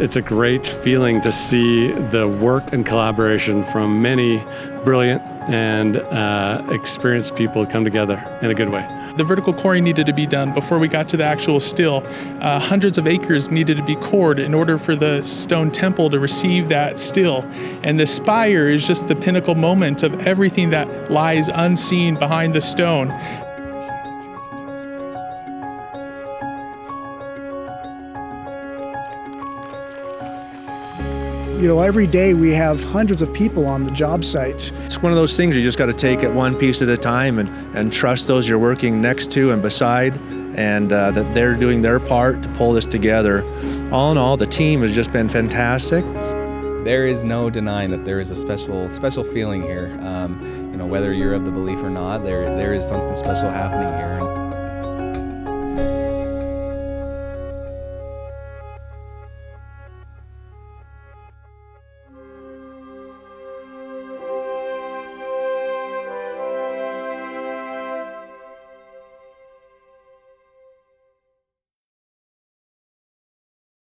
it's a great feeling to see the work and collaboration from many brilliant and uh, experienced people come together in a good way. The vertical coring needed to be done before we got to the actual still. Uh, hundreds of acres needed to be cored in order for the stone temple to receive that still. And the spire is just the pinnacle moment of everything that lies unseen behind the stone. You know, every day we have hundreds of people on the job site. It's one of those things you just got to take it one piece at a time and, and trust those you're working next to and beside, and uh, that they're doing their part to pull this together. All in all, the team has just been fantastic. There is no denying that there is a special special feeling here. Um, you know, whether you're of the belief or not, there there is something special happening here.